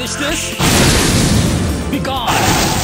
this? Be gone!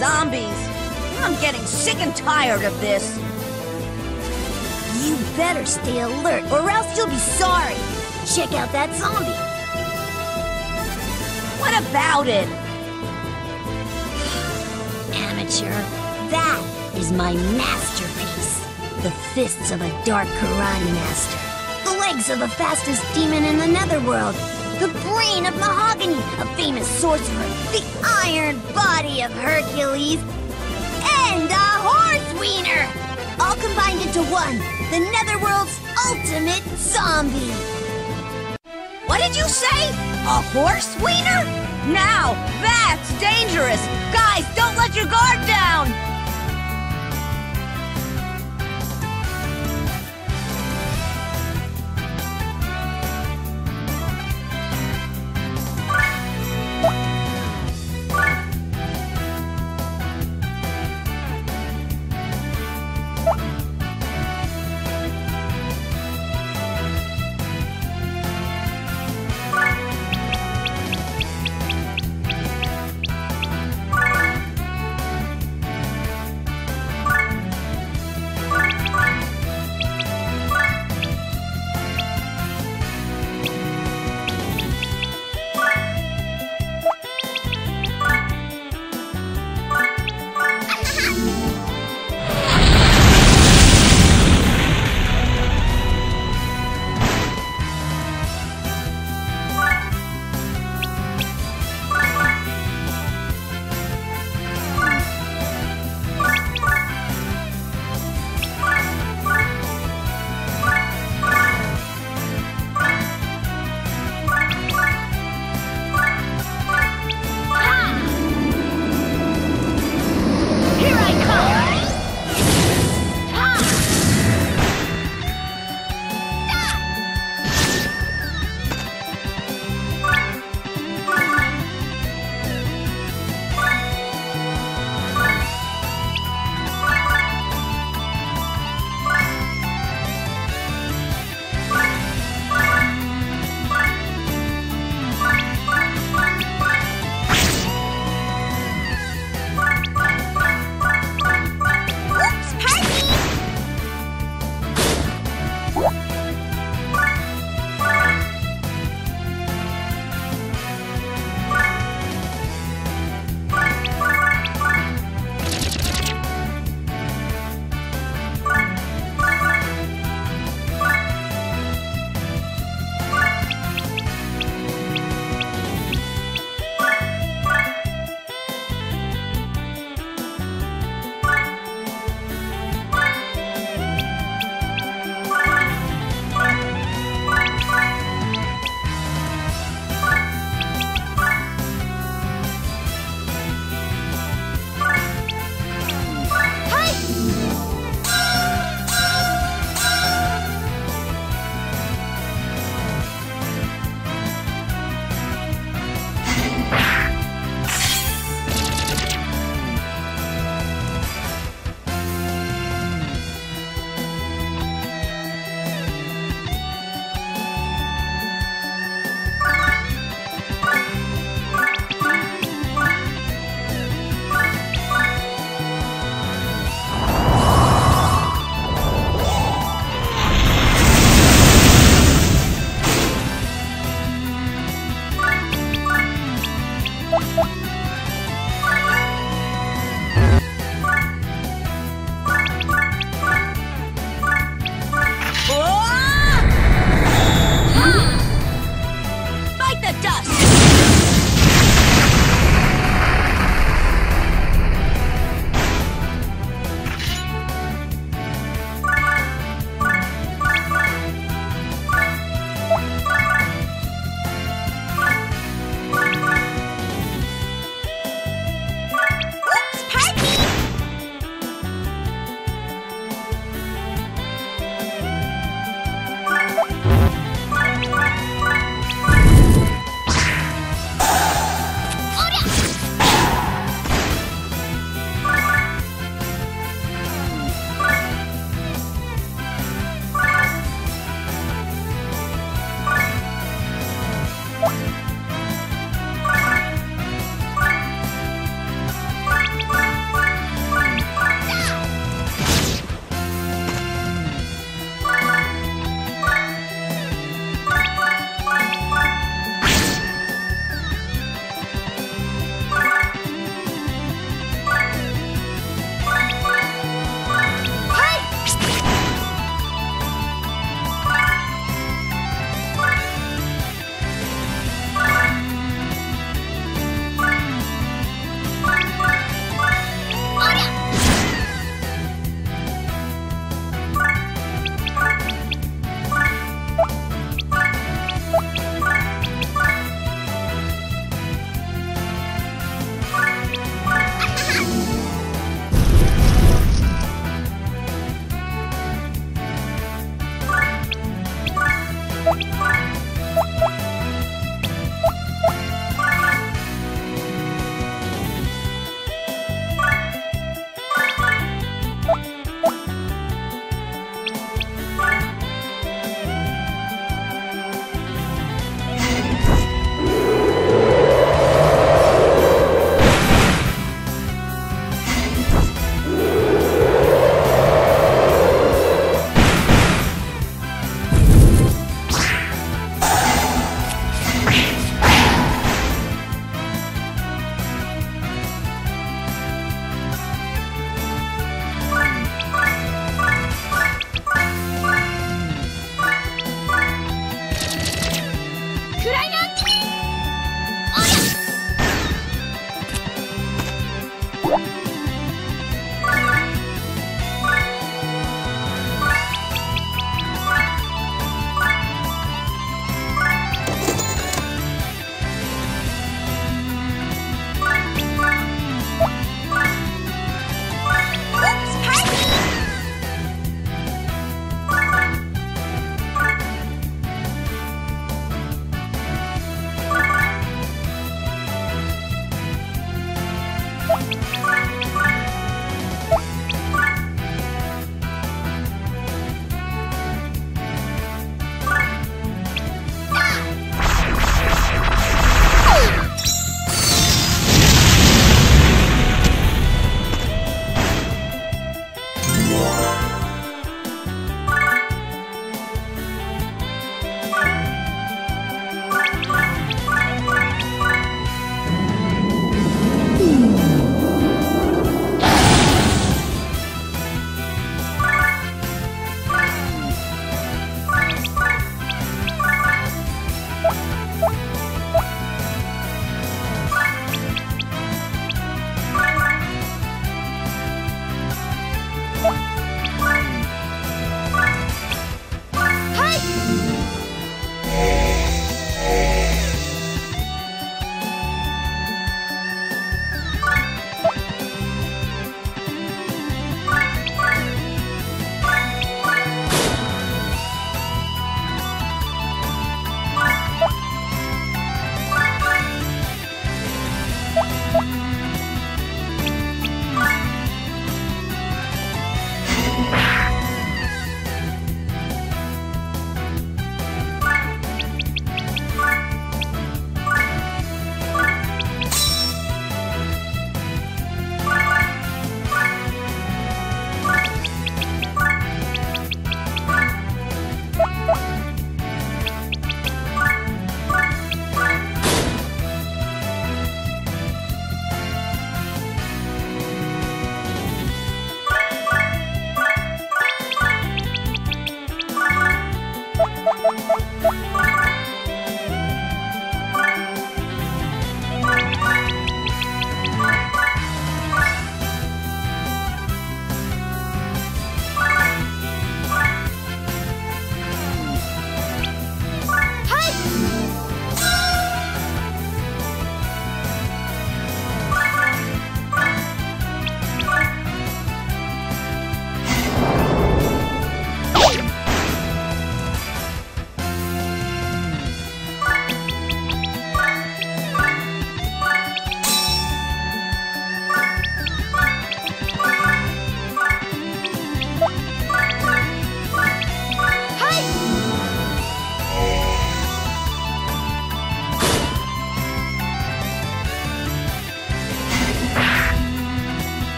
Zombies. I'm getting sick and tired of this. You better stay alert, or else you'll be sorry. Check out that zombie. What about it? Amateur. That is my masterpiece. The fists of a dark karate master. The legs of the fastest demon in the netherworld. The brain of Mahogany, a famous sorcerer. The iron body of Hercules. And a horse wiener! All combined into one. The netherworld's ultimate zombie. What did you say? A horse wiener? Now, that's dangerous! Guys, don't let your guard down!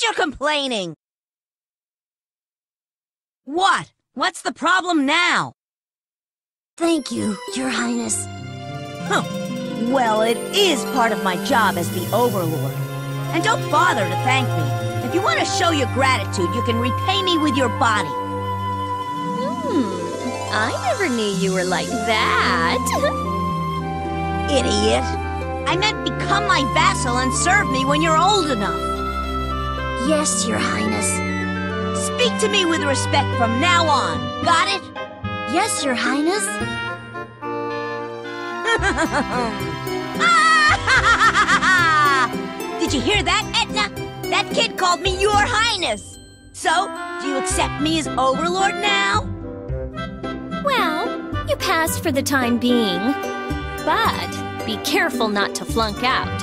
Quit your complaining. What? What's the problem now? Thank you, Your Highness. Huh. Well, it is part of my job as the Overlord. And don't bother to thank me. If you want to show your gratitude, you can repay me with your body. Hmm, I never knew you were like that. Idiot. I meant become my vassal and serve me when you're old enough. Yes, Your Highness. Speak to me with respect from now on. Got it? Yes, Your Highness. Did you hear that, Etna? That kid called me Your Highness. So, do you accept me as Overlord now? Well, you passed for the time being. But be careful not to flunk out.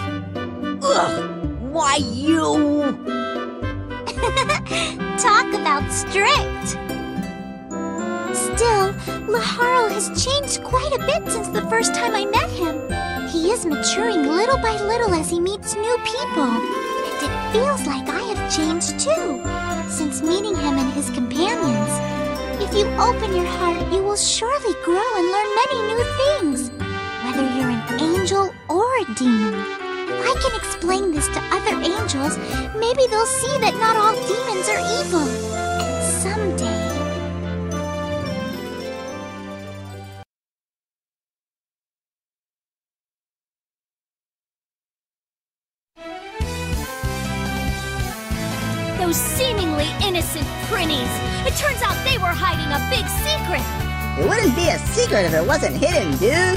Ugh, why you? Talk about strict. Still, Laharl has changed quite a bit since the first time I met him. He is maturing little by little as he meets new people. And it feels like I have changed too, since meeting him and his companions. If you open your heart, you will surely grow and learn many new things, whether you're an angel or a demon. If I can explain this to other angels, maybe they'll see that not all demons are evil. And someday. Those seemingly innocent prinnies. It turns out they were hiding a big secret. It wouldn't be a secret if it wasn't hidden, dude.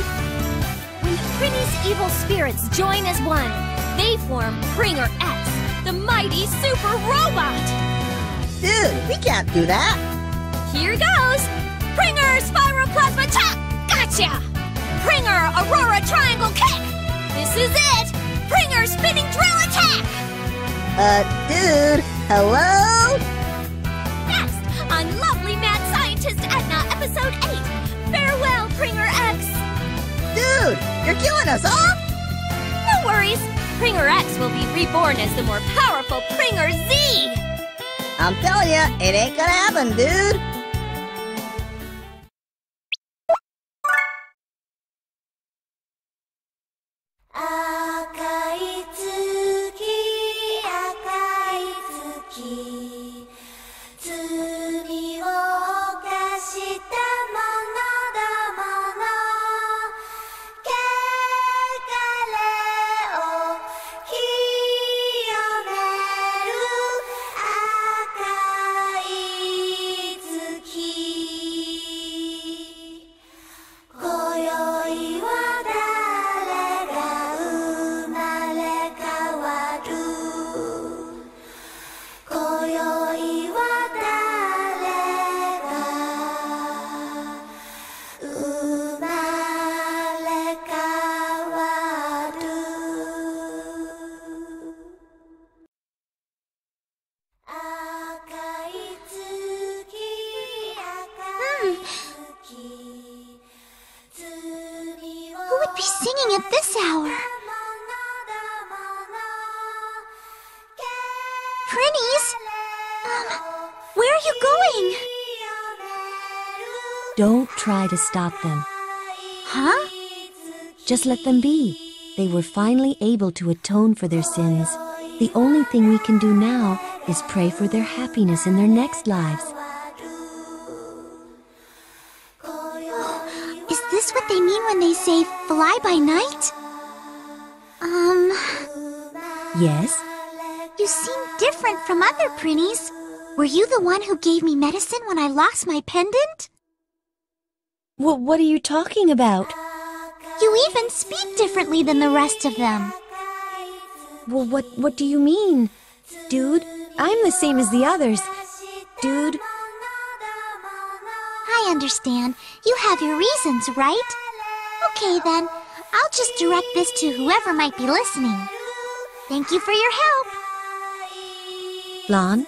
When Prinny's evil spirits join as one, they form Pringer X, the mighty super robot. Dude, we can't do that. Here goes! Pringer Spyroplasma Chop! Gotcha! Pringer Aurora Triangle Kick! This is it! Pringer Spinning Drill Attack! Uh, dude, hello? Next, on Lovely Mad Scientist Etna, Episode 8. Farewell, Pringer X! Dude, you're killing us off? Worries! Pringer X will be reborn as the more powerful Pringer Z! I'm telling you, it ain't gonna happen, dude. Huh? Just let them be. They were finally able to atone for their sins. The only thing we can do now is pray for their happiness in their next lives. Is this what they mean when they say fly by night? Um, Yes? you seem different from other Prinnies. Were you the one who gave me medicine when I lost my pendant? Well, what are you talking about? You even speak differently than the rest of them. Well, what, what do you mean? Dude, I'm the same as the others. Dude, I understand. You have your reasons, right? Okay then, I'll just direct this to whoever might be listening. Thank you for your help. Lon?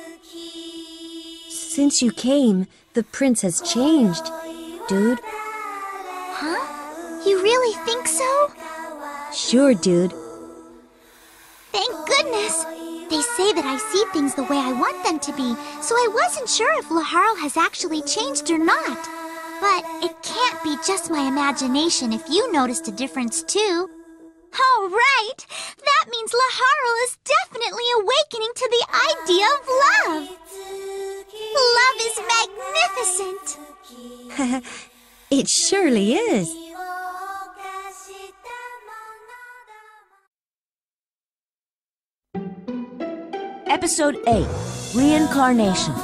Since you came, the prince has changed. Dude, Huh? You really think so? sure, dude. Thank goodness. They say that I see things the way I want them to be, so I wasn't sure if Laharl has actually changed or not. But it can't be just my imagination if you noticed a difference too. Oh, right! That means Laharl is definitely awakening to the idea of love! Love is magnificent! It surely is. Episode 8 Reincarnation.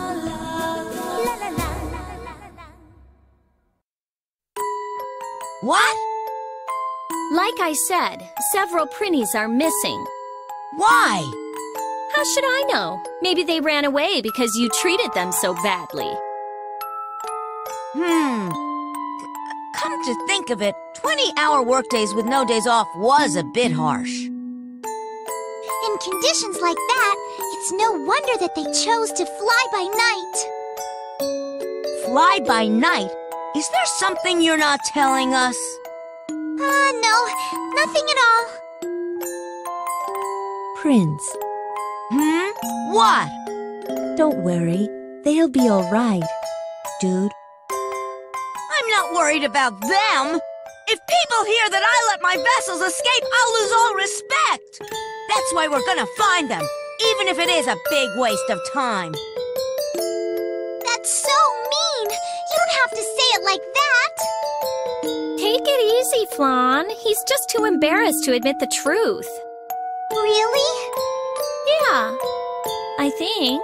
What? Like I said, several Prinnies are missing. Why? How should I know? Maybe they ran away because you treated them so badly. Hmm. Come to think of it, 20 hour workdays with no days off was a bit harsh. In conditions like that, it's no wonder that they chose to fly by night. Fly by night? Is there something you're not telling us? Uh, no, nothing at all. Prince, Hmm? What? don't worry. They'll be all right. Dude, I'm not worried about them. If people hear that I let my vessels escape, I'll lose all respect. That's why we're gonna find them, even if it is a big waste of time. That's so mean! You don't have to say it like that! Take it easy, Flonne. He's just too embarrassed to admit the truth. Really? Yeah, I think.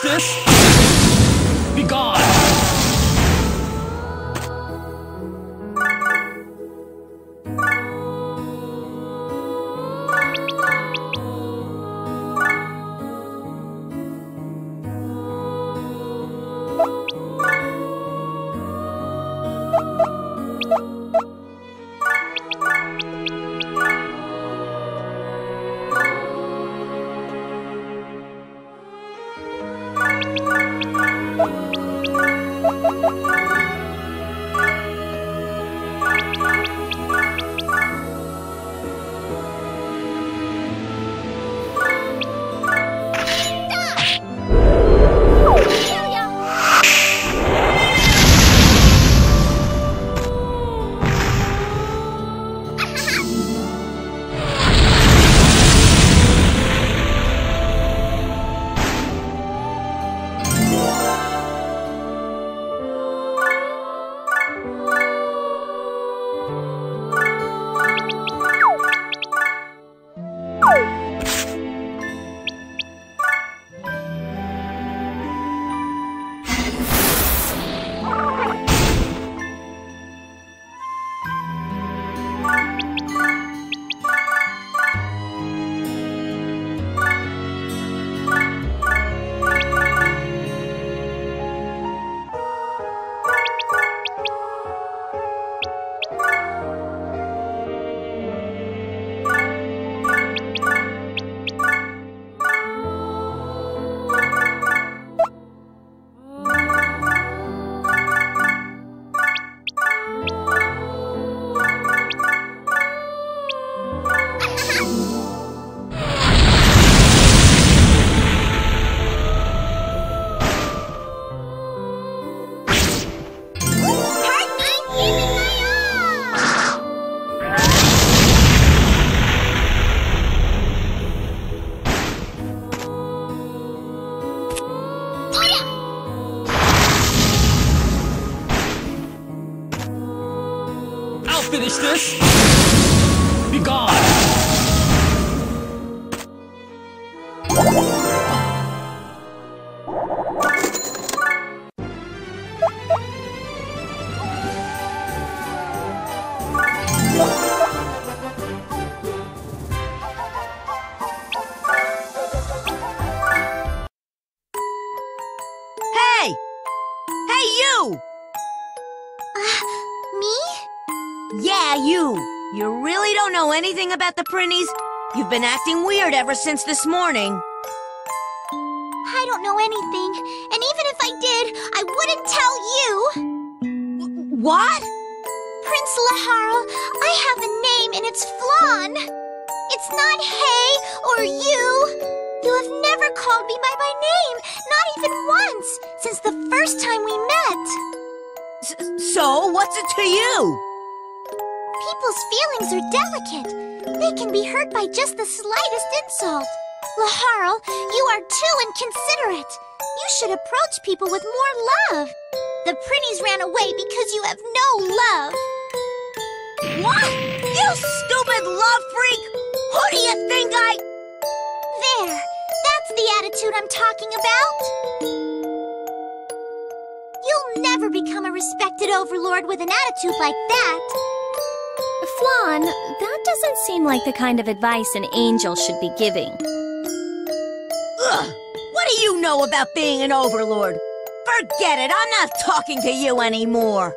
This! Anything about the Prinnies? You've been acting weird ever since this morning. I don't know anything. And even if I did, I wouldn't tell you. What? Prince Laharl, I have a name and it's Flonne. It's not Hay or you. You have never called me by my name, not even once, since the first time we met. S- so, what's it to you? People's feelings are delicate. They can be hurt by just the slightest insult. Laharl, you are too inconsiderate. You should approach people with more love. The Prinnies ran away because you have no love. What? You stupid love freak! Who do you think I. There, that's the attitude I'm talking about. You'll never become a respected overlord with an attitude like that. Flonne, that doesn't seem like the kind of advice an angel should be giving. Ugh! What do you know about being an overlord? Forget it, I'm not talking to you anymore.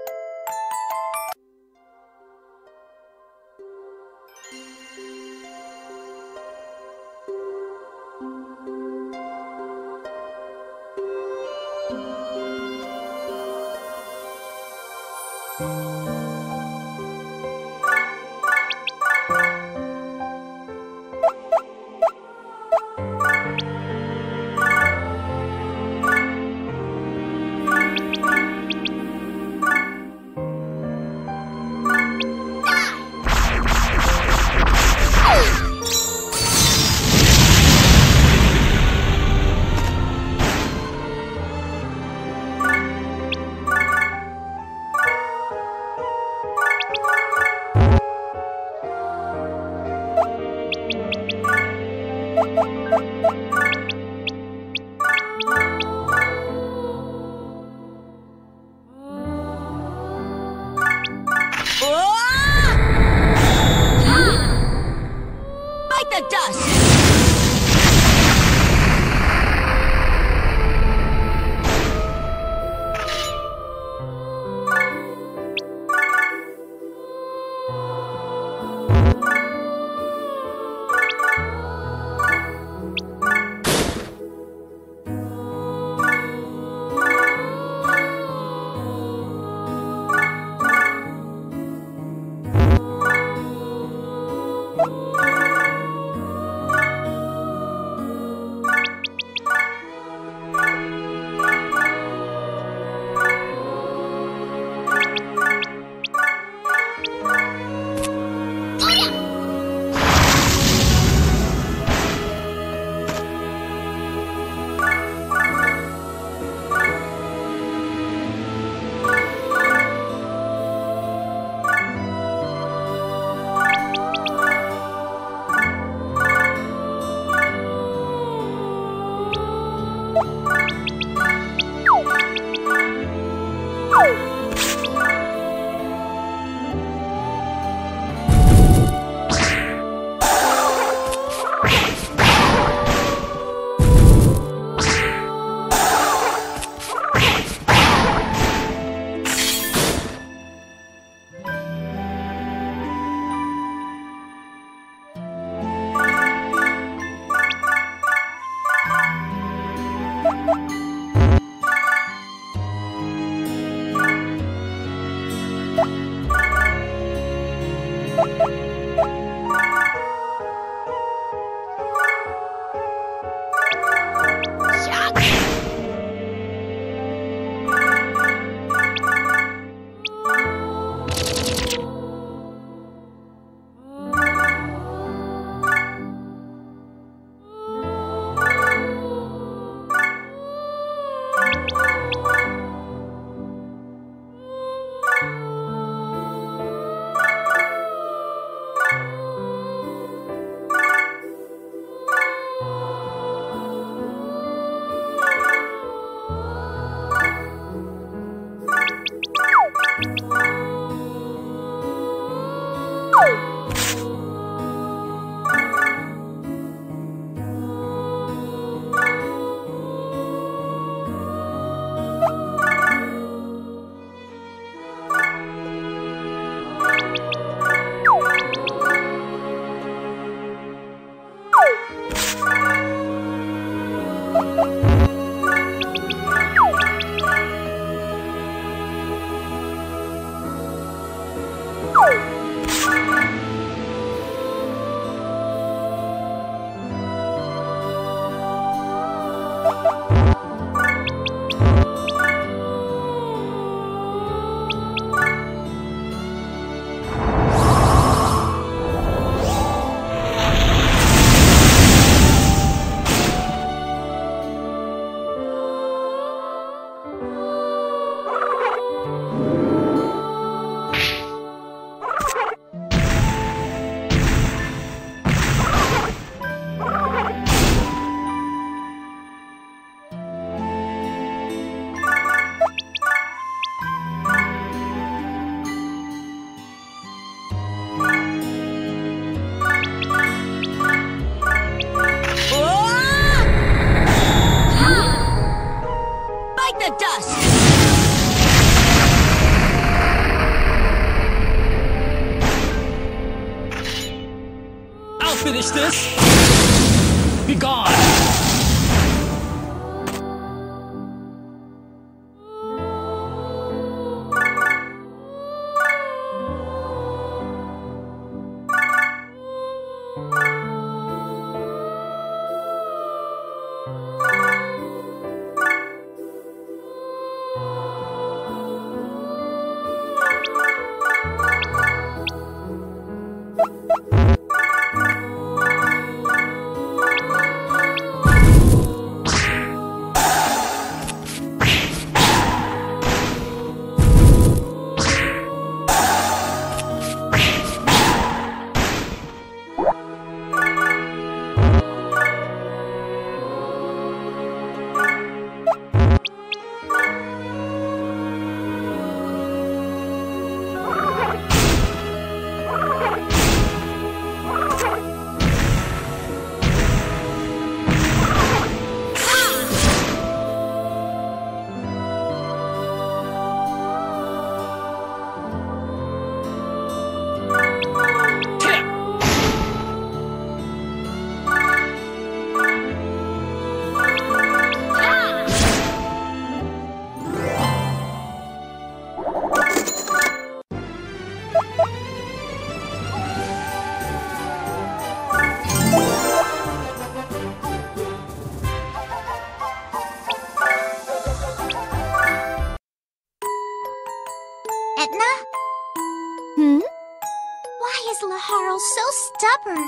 Laharl so stubborn?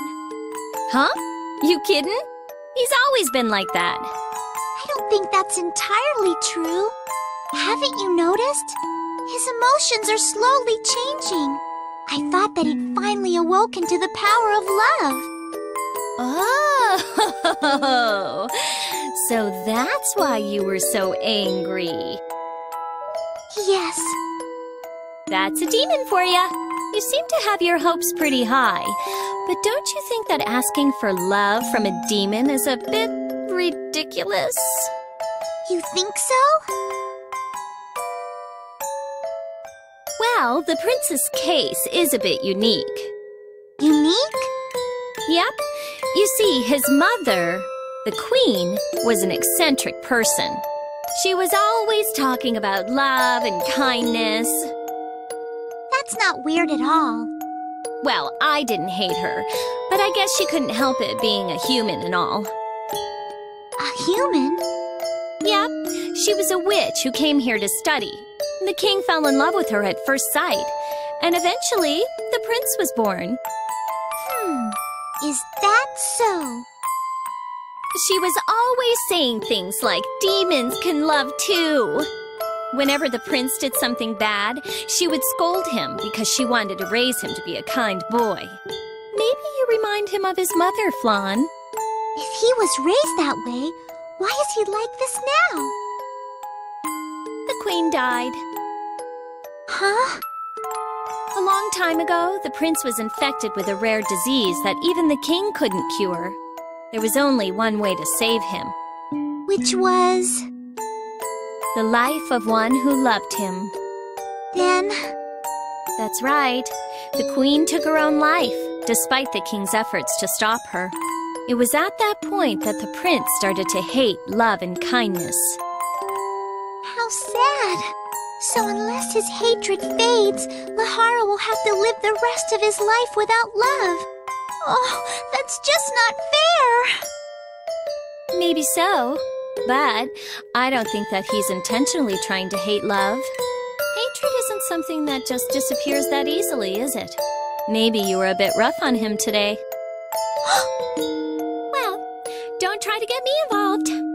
Huh? You kidding? He's always been like that. I don't think that's entirely true. Haven't you noticed? His emotions are slowly changing. I thought that he'd finally awoken to the power of love. Oh, so that's why you were so angry. Yes, That's a demon for you. You seem to have your hopes pretty high. But don't you think that asking for love from a demon is a bit ridiculous? you think so? Well, the prince's case is a bit unique. Unique? Yep. You see, his mother, the queen, was an eccentric person. She was always talking about love and kindness. That's not weird at all. Well, I didn't hate her, but I guess she couldn't help it being a human and all. A human? Yep, she was a witch who came here to study. The king fell in love with her at first sight, and eventually the prince was born. Hmm. Is that so? She was always saying things like, demons can love too. Whenever the prince did something bad, she would scold him because she wanted to raise him to be a kind boy. Maybe you remind him of his mother, Flonne. If he was raised that way, why is he like this now? The queen died. Huh? A long time ago, the prince was infected with a rare disease that even the king couldn't cure. There was only one way to save him Which was. The life of one who loved him. Then. That's right. The queen took her own life, despite the king's efforts to stop her. It was at that point that the prince started to hate love and kindness. How sad. So, unless his hatred fades, Laharl will have to live the rest of his life without love. Oh, that's just not fair. Maybe so, but I don't think that he's intentionally trying to hate love. Hatred isn't something that just disappears that easily, is it? Maybe you were a bit rough on him today. well, don't try to get me involved.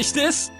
Finish this. Tip.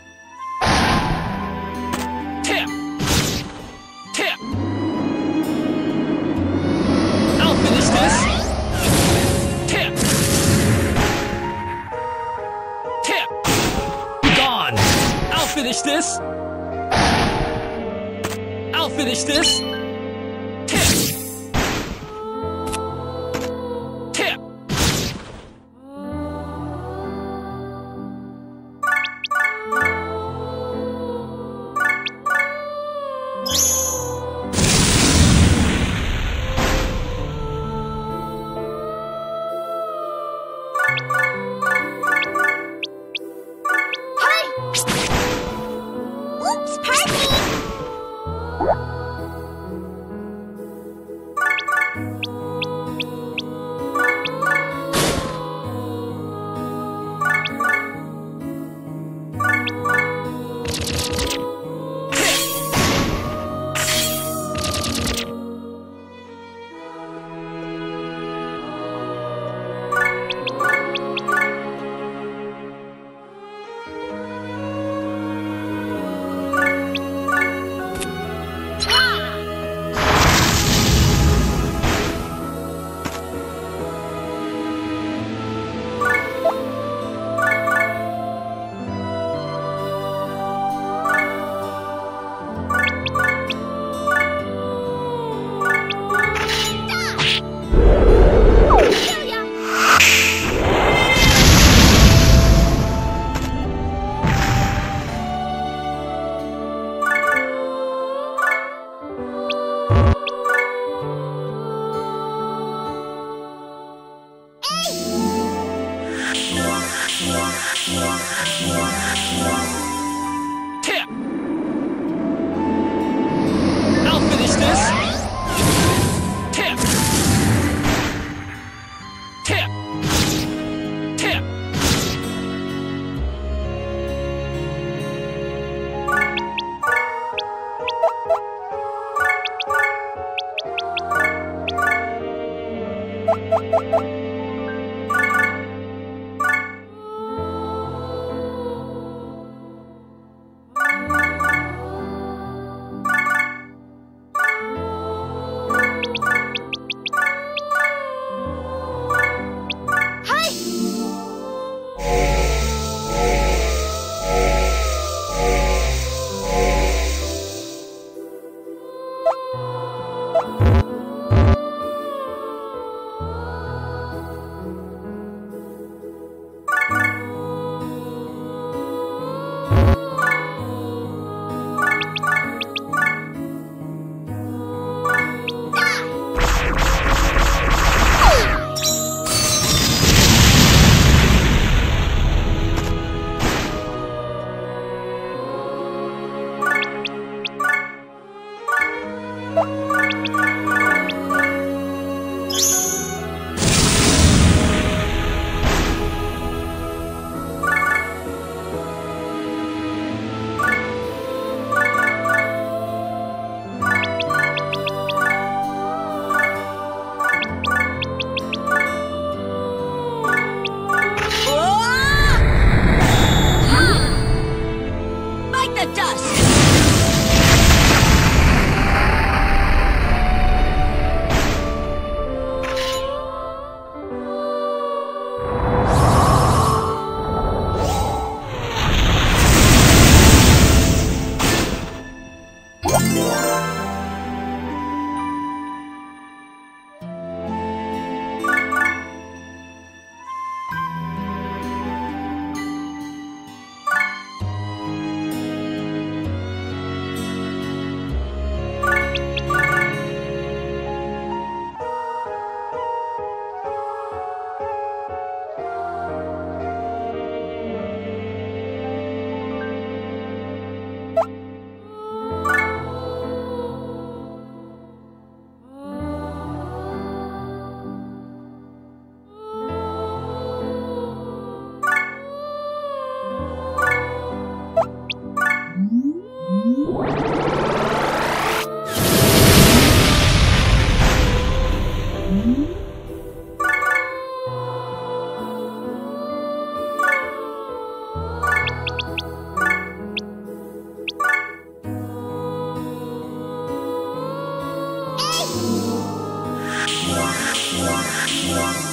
听。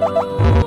Lord,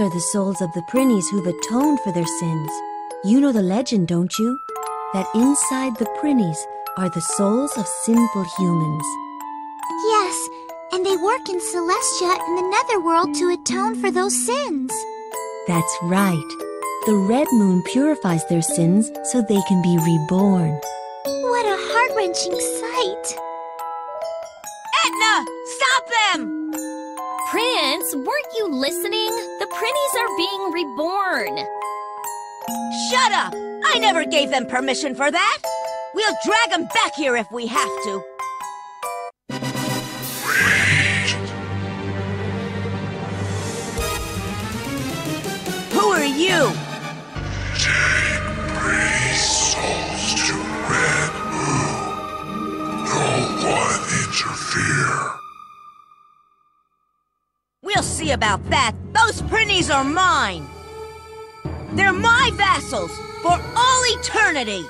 Those are the souls of the Prinnies who've atoned for their sins. You know the legend, don't you? That inside the Prinnies are the souls of sinful humans. Yes, and they work in Celestia in the Netherworld to atone for those sins. That's right. The Red Moon purifies their sins so they can be reborn. What a heart-wrenching sight. Etna, stop them! Prince, weren't you listening? The Prinnies are being reborn. Shut up! I never gave them permission for that! We'll drag them back here if we have to. Who are you? Take souls to Red Moon. No one interfere. See about that. Those Prinnies are mine. They're my vassals for all eternity.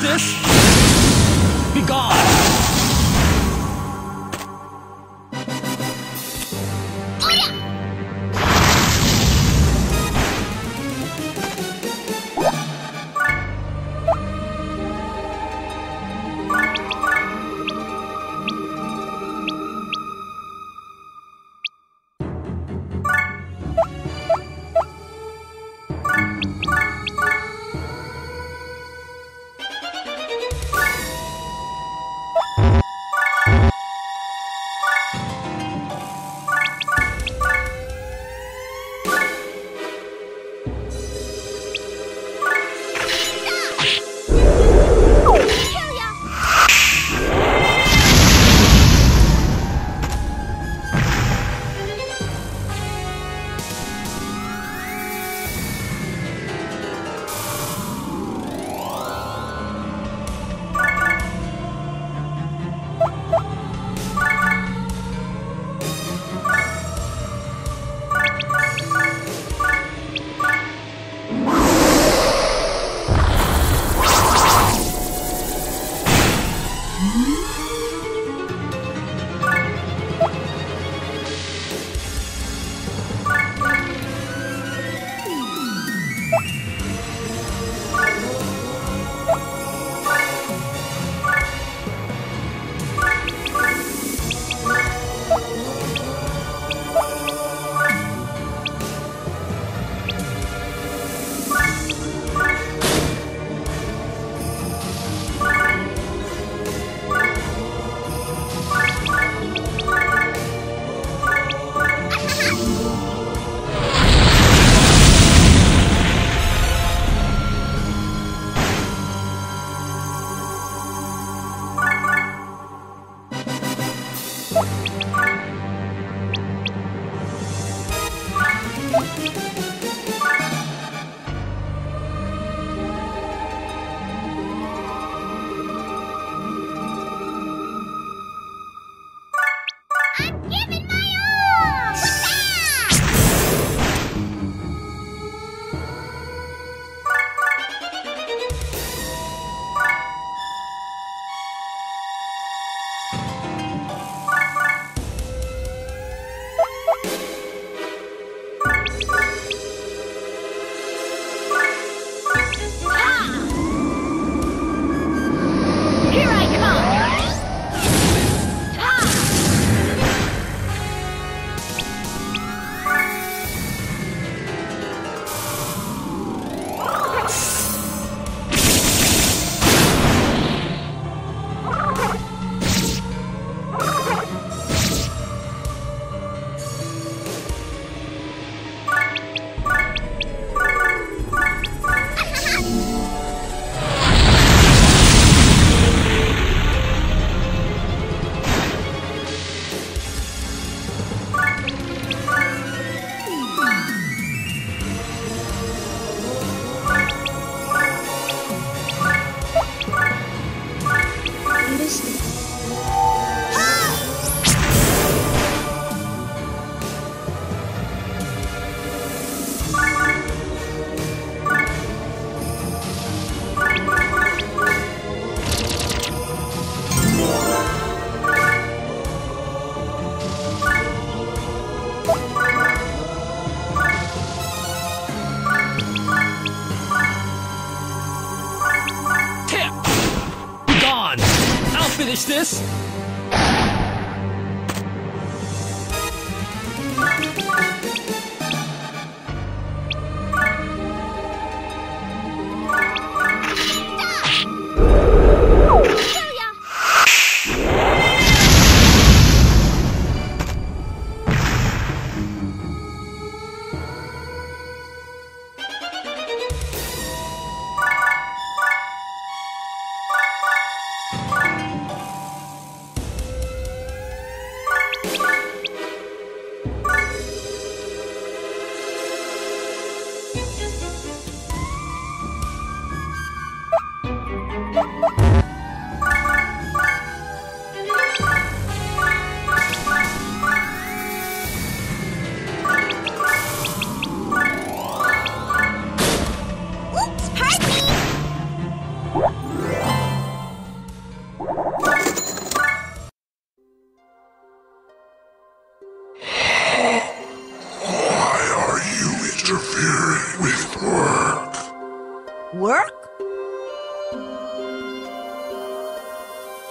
Finish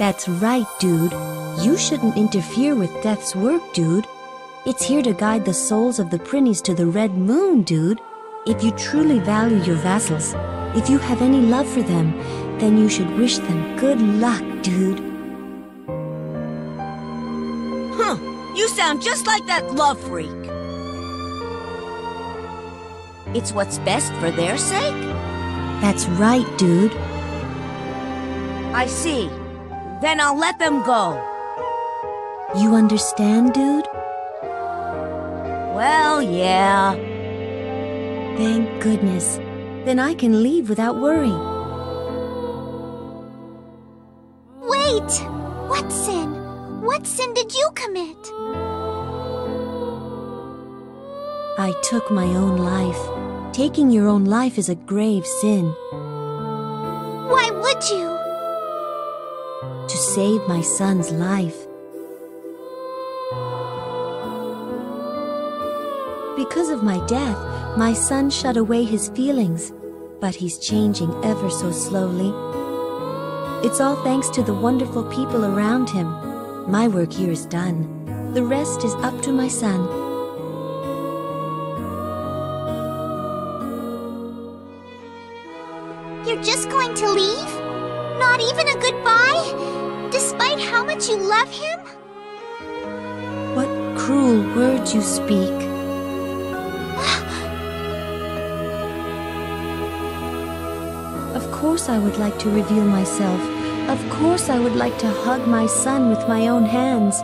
That's right, dude. You shouldn't interfere with Death's work, dude. It's here to guide the souls of the Prinnies to the Red Moon, dude. If you truly value your vassals, if you have any love for them, then you should wish them good luck, dude. Huh. You sound just like that love freak. It's what's best for their sake? That's right, dude. I see. Then I'll let them go. You understand, dude? Well, yeah. Thank goodness. Then I can leave without worry. Wait! What sin? What sin did you commit? I took my own life. Taking your own life is a grave sin. Save my son's life. Because of my death, my son shut away his feelings, but he's changing ever so slowly. It's all thanks to the wonderful people around him. My work here is done. The rest is up to my son. You're just going to leave? Not even a goodbye? How much you love him? What cruel words you speak. Of course I would like to reveal myself. Of course I would like to hug my son with my own hands.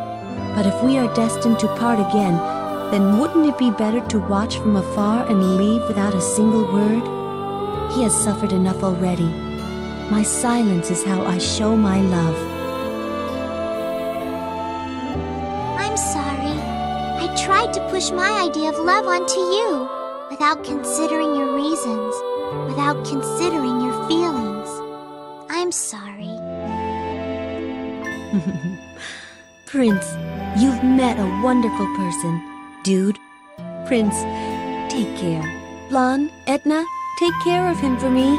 But if we are destined to part again, then wouldn't it be better to watch from afar and leave without a single word? He has suffered enough already. My silence is how I show my love. Push my idea of love onto you without considering your reasons, without considering your feelings. I'm sorry. Prince, you've met a wonderful person. Dude, Prince, take care. Flonne, Etna, take care of him for me.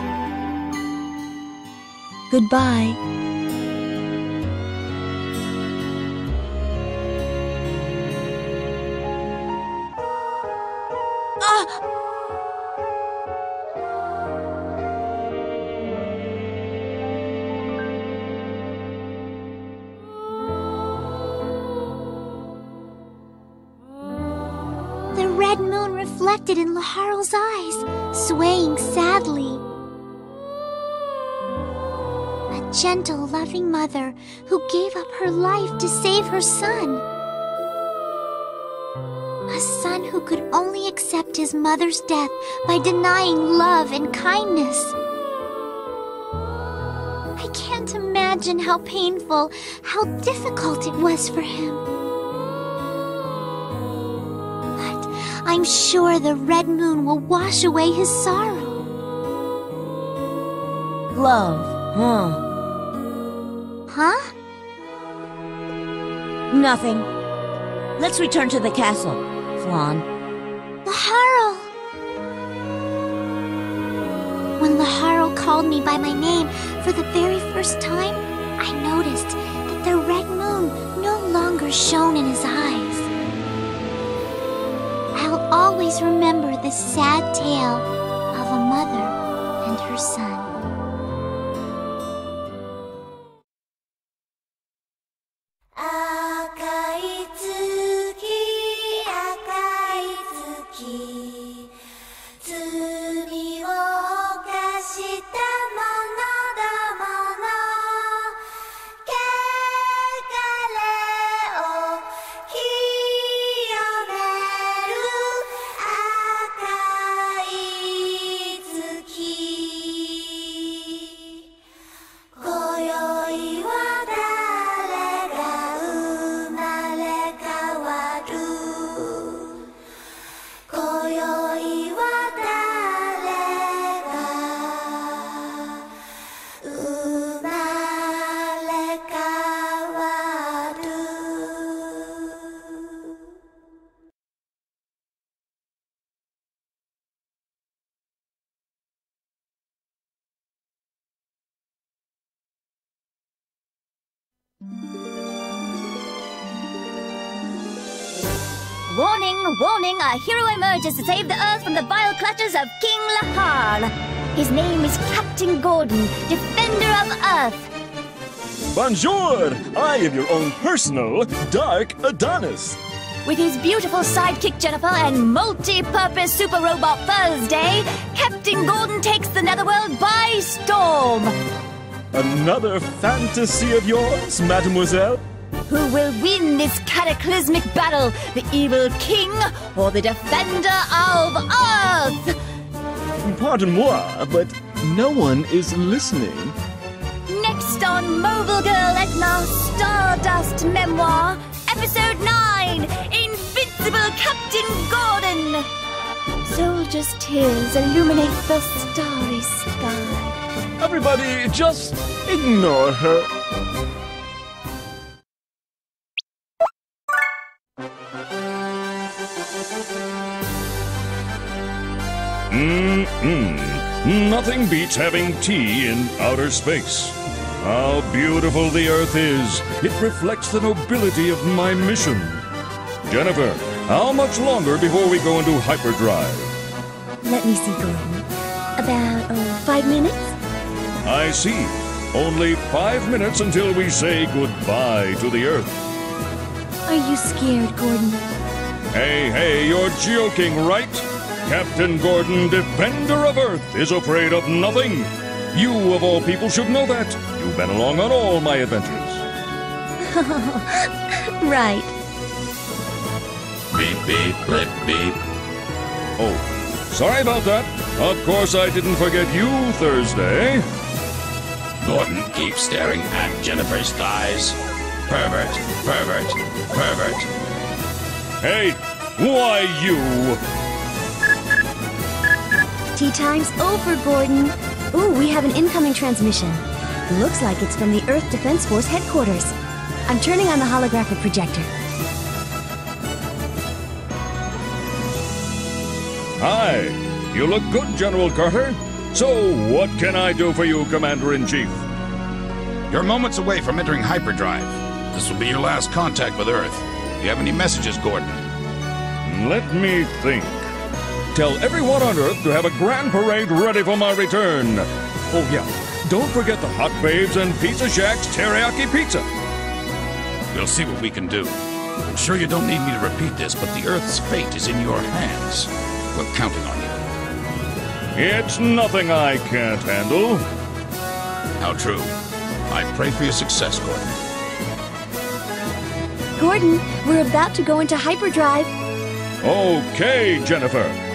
Goodbye. Eyes, swaying sadly. A gentle, loving mother who gave up her life to save her son. A son who could only accept his mother's death by denying love and kindness. I can't imagine how painful, how difficult it was for him. I'm sure the red moon will wash away his sorrow. Love, huh? Huh? Nothing. Let's return to the castle, Flonne. Laharl! When Laharl called me by my name for the very first time, I noticed that the red moon no longer shone in his eyes. Always remember the sad tale of a mother and her son. Warning, a hero emerges to save the Earth from the vile clutches of King Laharl. His name is Captain Gordon, Defender of Earth. Bonjour! I am your own personal Dark Adonis. With his beautiful sidekick Jennifer and multi-purpose super robot Thursday, Captain Gordon takes the Netherworld by storm. Another fantasy of yours, mademoiselle? Who will win this cataclysmic battle, the evil king or the defender of Earth? Pardon moi, but no one is listening. Next on Mobile Girl Etna Stardust Memoir, Episode 9 Invincible Captain Gordon! Soldiers' tears illuminate the starry sky. Everybody, just ignore her. Nothing beats having tea in outer space. How beautiful the Earth is. It reflects the nobility of my mission. Jennifer, how much longer before we go into hyperdrive? Let me see, Gordon. About, oh, five minutes? I see. Only five minutes until we say goodbye to the Earth. Are you scared, Gordon? Hey, hey, you're joking, right? Captain Gordon, Defender of Earth, is afraid of nothing. You, of all people, should know that. You've been along on all my adventures. right. Beep, beep, blip, beep. Oh, sorry about that. Of course, I didn't forget you, Thursday. Gordon keeps staring at Jennifer's thighs. Pervert, pervert, pervert. Hey, why you? Tea time's over, Gordon. Ooh, we have an incoming transmission. Looks like it's from the Earth Defense Force headquarters. I'm turning on the holographic projector. Hi, you look good, General Carter. So, what can I do for you, Commander-in-Chief? You're moments away from entering hyperdrive. This will be your last contact with Earth. Do you have any messages, Gordon? Let me think. Tell everyone on Earth to have a grand parade ready for my return. Oh, yeah. Don't forget the Hot Babes and Pizza Shack's teriyaki pizza. We'll see what we can do. I'm sure you don't need me to repeat this, but the Earth's fate is in your hands. We're counting on you. It's nothing I can't handle. How true. I pray for your success, Gordon. Gordon, we're about to go into hyperdrive. Okay, Jennifer.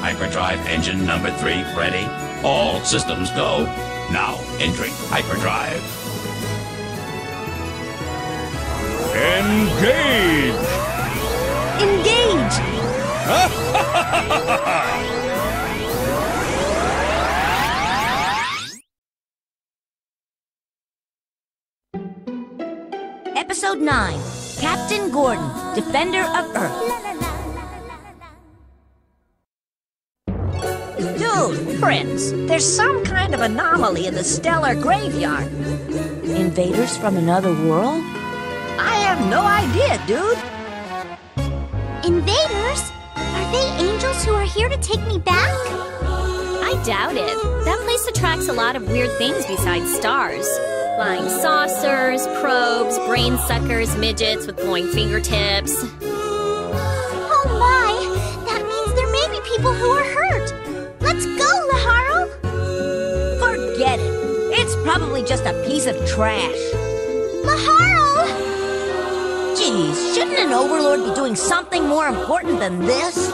Hyperdrive engine number three ready. All systems go. Now entering hyperdrive. Engage! Engage! Episode 9 Captain Gordon, Defender of Earth. Prince, there's some kind of anomaly in the stellar graveyard. Invaders from another world? I have no idea, dude. Invaders? Are they angels who are here to take me back? I doubt it. That place attracts a lot of weird things besides stars. Flying saucers, probes, brain suckers, midgets with glowing fingertips. Probably just a piece of trash. Laharl! Geez, shouldn't an overlord be doing something more important than this?